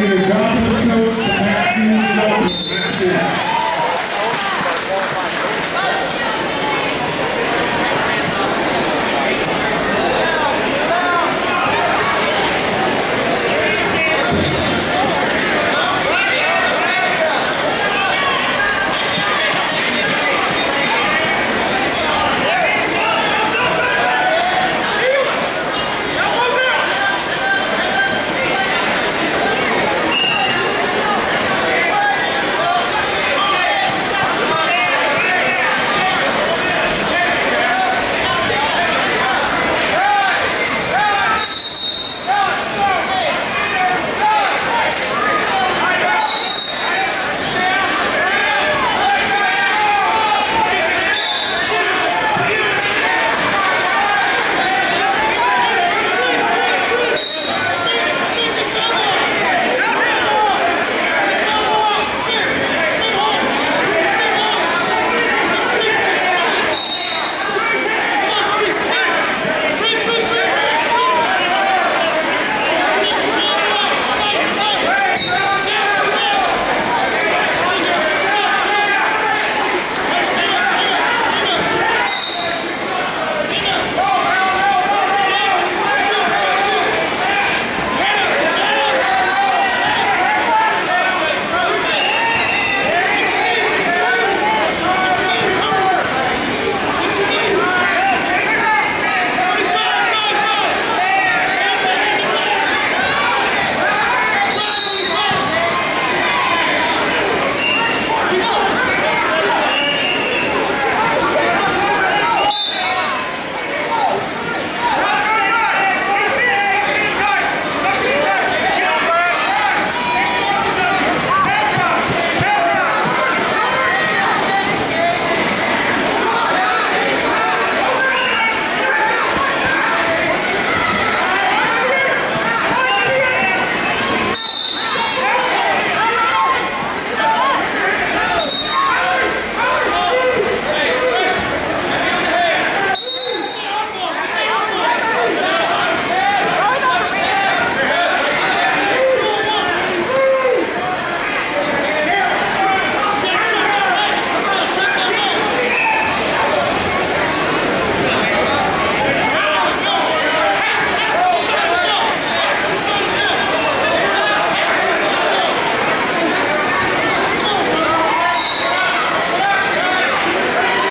give a job of the coach to Matthew Jones.